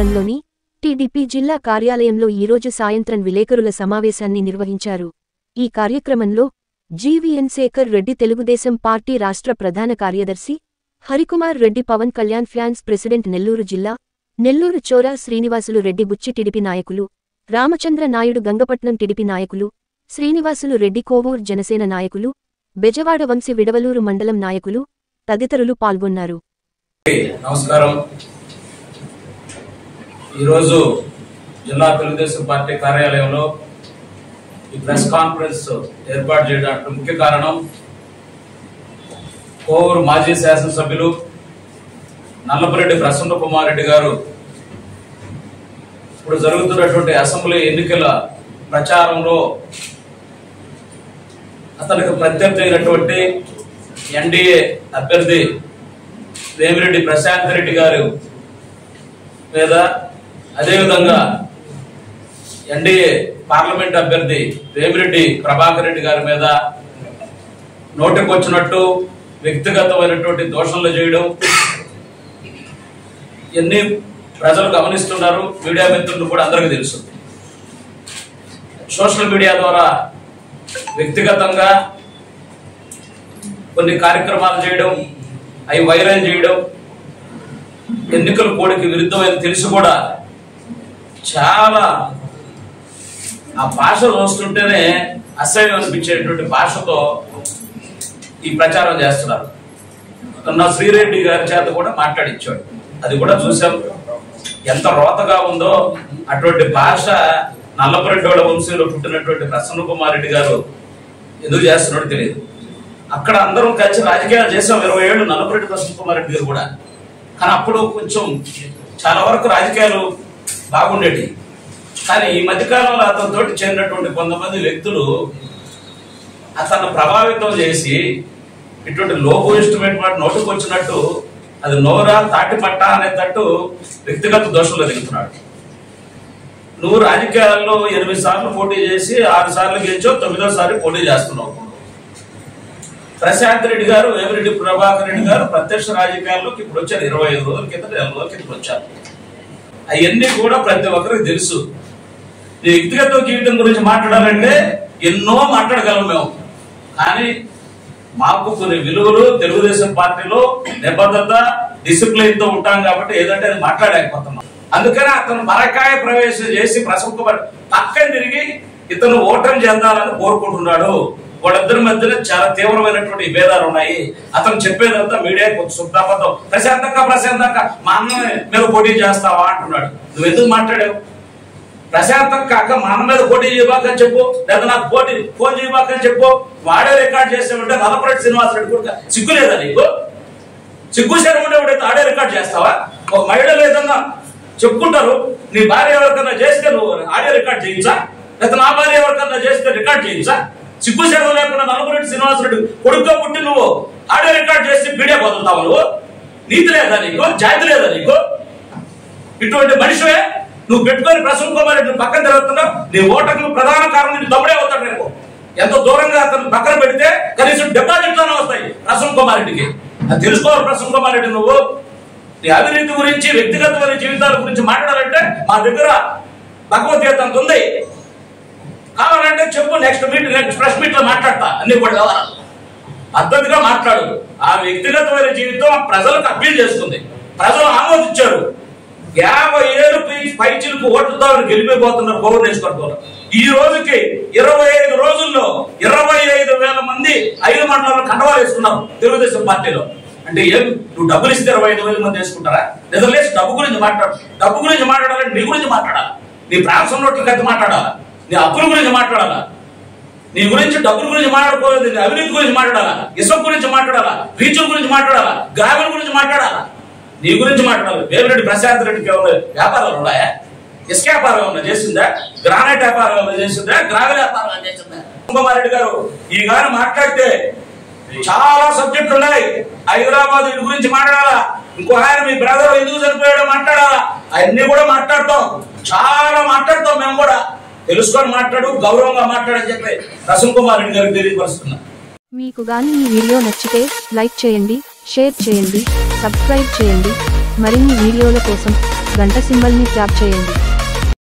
నగరంలోని టీడీపీ జిల్లా కార్యాలయంలో ఈరోజు సాయంత్రం విలేకరుల సమావేశాన్ని నిర్వహించారు. ఈ కార్యక్రమంలో జీవీఎన్ శేఖర్ రెడ్డి తెలుగుదేశం పార్టీ రాష్ట్ర ప్రధాన కార్యదర్శి హరికుమార్ రెడ్డి పవన్ కళ్యాణ్ ఫ్యాన్స్ ప్రెసిడెంట్ నెల్లూరు జిల్లా నెల్లూరు చోరా శ్రీనివాసులు రెడ్డి బుచ్చి టిడిపి నాయకులు రామచంద్ర నాయుడు గంగపట్నం టిడిపి నాయకులు శ్రీనివాసులు రెడ్డి కోవూర్ జనసేన నాయకులు బెజవాడ వంశీ విడవలూరు మండలం నాయకులు తదితరులు పాల్గొన్నారు. నమస్కారం. ఈరోజు జిల్లా తెలుగుదేశం పార్టీ కార్యాలయంలో ఈ ప్రెస్ కాన్ఫరెన్స్ ఏర్పాటు చేయడానికి ముఖ్య కారణం కోవూరు మాజీ శాసనసభ్యులు నల్లపరెడ్డి ప్రసన్న కుమార్ రెడ్డి గారు. ఇప్పుడు జరుగుతున్నటువంటి అసెంబ్లీ ఎన్నికల ప్రచారంలో అతనికి ప్రత్యర్థి అయినటువంటి ఎన్డీఏ అభ్యర్థి వేమిరెడ్డి ప్రశాంత్ రెడ్డి గారు మీద అదేవిధంగా ఎన్డీఏ పార్లమెంట్ అభ్యర్థి రేమిరెడ్డి ప్రభాకర్ రెడ్డి గారి మీద నోటికొచ్చినట్టు వ్యక్తిగతమైనటువంటి దోషణలు చేయడం ఇవన్నీ ప్రజలు గమనిస్తున్నారు. మీడియా మిత్రులు కూడా అందరికీ తెలుసు. సోషల్ మీడియా ద్వారా వ్యక్తిగతంగా కొన్ని కార్యక్రమాలు చేయడం అవి వైరల్ చేయడం ఎన్నికల కోడికి విరుద్ధమైన తెలిసి కూడా చాలా ఆ భాష చూస్తుంటేనే అసహ్యం అనిపించేటువంటి భాషతో ఈ ప్రచారం చేస్తున్నారు. నా శ్రీరెడ్డి గారి చేత కూడా మాట్లాడించాడు అది కూడా చూసాం ఎంత రోతగా ఉందో అటువంటి భాష నల్లపరెడ్డోళ్ళ వంశంలో పుట్టినటువంటి ప్రసన్న కుమార్ రెడ్డి గారు ఎందుకు చేస్తున్నాడు తెలియదు. అక్కడ అందరం కలిసి రాజకీయాలు చేసాం ఇరవై ఏళ్ళు నల్లపురెడ్డి ప్రసన్న కుమార్ రెడ్డి గారు కూడా. కానీ అప్పుడు కొంచెం చాలా వరకు రాజకీయాలు బాగుండేటి. కానీ ఈ మధ్యకాలంలో అతనితో చేరినటువంటి కొంతమంది వ్యక్తులు అతను ప్రభావితం చేసి ఇటువంటి లోపు ఇన్స్ట్రుమెంట్ మాట నోటుకు వచ్చినట్టు అది నోరా తాటి పట్ట అనేటట్టు వ్యక్తిగత దోషంలో దిగుతున్నాడు నువ్వు రాజకీయాల్లో ఎనిమిది సార్లు పోటీ చేసి ఆరు సార్లు గెలిచావు తొమ్మిదోసారి పోటీ చేస్తున్నావు. ప్రశాంత్ రెడ్డి గారు వేమిరెడ్డి ప్రభాకర్ రెడ్డి గారు ప్రత్యక్ష రాజకీయాల్లోకి ఇప్పుడు వచ్చారు. ఇరవై ఐదు రోజుల కింద నెల రోజుల కింద వచ్చారు. అవన్నీ కూడా ప్రతి ఒక్కరికి తెలుసు. నేను వ్యక్తిగత జీవితం గురించి మాట్లాడాలంటే ఎన్నో మాట్లాడగలం మేము. కానీ మాకు కొన్ని విలువలు తెలుగుదేశం పార్టీలో నిబద్ధత డిసిప్లిన్తో ఉంటాం కాబట్టి ఏదంటే అది మాట్లాడలేకపోతున్నాం అందుకనే అతను మరకాయ ప్రవేశం చేసి ప్రసంగ పక్కన తిరిగి ఇతను ఓటమి చెందాలని కోరుకుంటున్నాడు. వాళ్ళిద్దరి మధ్యలో చాలా తీవ్రమైనటువంటి భేదాలు ఉన్నాయి. అతను చెప్పేదంతా మీడియా కొంచెం శుద్ధాబద్ధం ప్రశాంతంగా ప్రశాంతంగా మా అన్న మీద పోటీ చేస్తావా అంటున్నాడు. నువ్వు ఎందుకు మాట్లాడావు? ప్రశాంతం కాక మా అన్న మీద పోటీ చేయబాకని చెప్పు లేదా నాకు పోటీ ఫోన్ చేయబాకని చెప్పు. వాడే రికార్డ్ చేసేవంటే నలపరెడ్డి శ్రీనివాస్ రెడ్డి కూడా సిగ్గు లేదా నీకు? సిగ్గు శరం ఉండేవాడైతే ఆడే రికార్డ్ చేస్తావా? ఒక మహిళ లేదన్నా చెప్పుకుంటారు నీ భార్య ఎవరికన్నా చేస్తే నువ్వు ఆడే రికార్డ్ చేయించా? లేదా నా భార్య ఎవరికన్నా చేస్తే రికార్డ్ చేయించా? సిగ్గు సేవ లేకుండా నల్లపురెడ్డి శ్రీనివాసరెడ్డి కొడుకుగా పుట్టి నువ్వు ఆడియో రికార్డ్ చేసి మీడియా వదులుతావు నువ్వు? నీతి లేదా నీకు? జాతి లేదా నీకు? ఇటువంటి మనిషివే నువ్వు పెట్టుకొని ప్రసన్న కుమార్ రెడ్డి పక్కన తిరుగుతున్నావు. నీ ఓటర్లు ప్రధాన కారణం నీ తమ్ముడే అవుతాడు రేపు. ఎంత దూరంగా అతను పక్కన పెడితే కనీసం డిపాజిట్లోనే వస్తాయి ప్రసన్న కుమార్ రెడ్డికి. అది తెలుసుకోవాలి ప్రసన్న కుమార్ రెడ్డి నువ్వు. నీ అవినీతి గురించి వ్యక్తిగతమైన జీవితాల గురించి మాట్లాడాలంటే మా దగ్గర భగవద్గీత అంత ఉంది. కావాలంటే చెప్పు నెక్స్ట్ మీట్ నెక్స్ట్ ప్రెస్ మీట్లో మాట్లాడతా. అన్ని కూడా వ్యవహారాలు పద్ధతిగా మాట్లాడు. ఆ వ్యక్తిగతమైన జీవితం ప్రజలకు అప్పీల్ చేస్తుంది. ప్రజలు ఆమోదించారు. యాభై ఏళ్ళు పైచిలకు ఓట్లతో గెలిపిపోతున్నారు కోవిడ్ నియోజకవర్గంలో ఈ రోజుకి ఇరవై ఐదు రోజుల్లో ఇరవై ఐదు వేల మంది ఐదు మండలాల్లో కండవాలు వేసుకున్నారు తెలుగుదేశం పార్టీలో. అంటే ఏం? నువ్వు డబ్బులు ఇస్తే ఇరవై ఐదు వేల మంది వేసుకుంటారా? నిద్రలేసి డబ్బు గురించి మాట్లాడు. డబ్బు గురించి మాట్లాడాలంటే నీ గురించి మాట్లాడాలి. నీ ప్రాంతం నోట్ల కత్తి మాట్లాడాలి. నీ అప్పుల గురించి మాట్లాడాలా? నీ గురించి డబ్బుల గురించి మాట్లాడుకోలేదు నీ అవినీతి గురించి మాట్లాడాలా? ఇసం గురించి మాట్లాడాలా? రీచుల గురించి మాట్లాడాలా? గ్రామీణ గురించి మాట్లాడాలా? నీ గురించి మాట్లాడాలి. వేమిరెడ్డి ప్రశాంత్ రెడ్డికి ఏమైనా వ్యాపారాలు ఉన్నాయా? ఇసుక వ్యాపారం ఏమైనా చేసిందా? గ్రానైట్ వ్యాపారం ఏమైనా చేసిందా? గ్రావెల్ వ్యాపారం ఏమైనా చేసిందా? కుమార్ గారు ఈ గారు మాట్లాడితే చాలా సబ్జెక్టులు ఉన్నాయి. హైదరాబాద్ వీటి గురించి మాట్లాడాలా? ఇంకో ఆయన మీ బ్రదర్ ఎందుకు చనిపోయాడో మాట్లాడాలా? అవన్నీ కూడా మాట్లాడతాం. చాలా మాట్లాడతాం మేము కూడా. తెలుసుకొని మాట్లాడు గౌరవంగా మాట్లాడని చెప్పి రసన్ కుమార్ రెడ్డి గారికి తెలియపరుస్తున్నా. మీకు గాని ఈ వీడియో నచ్చితే లైక్ చేయండి షేర్ చేయండి సబ్స్క్రైబ్ చేయండి. మరిన్ని వీడియోల కోసం గంట సింబల్ని ట్యాప్ చేయండి.